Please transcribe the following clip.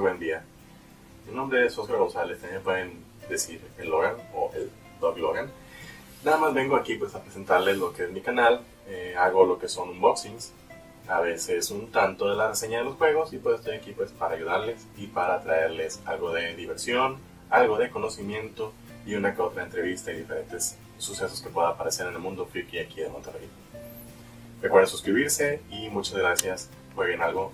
Buen día. Mi nombre es Oscar González, también pueden decir el Logan o el Dog Logan. Nada más vengo aquí pues a presentarles lo que es mi canal, eh, hago lo que son unboxings, a veces un tanto de la reseña de los juegos y pues estoy aquí pues para ayudarles y para traerles algo de diversión, algo de conocimiento y una que otra entrevista y diferentes sucesos que pueda aparecer en el mundo friki aquí de Monterrey. Recuerden suscribirse y muchas gracias. Jueguen algo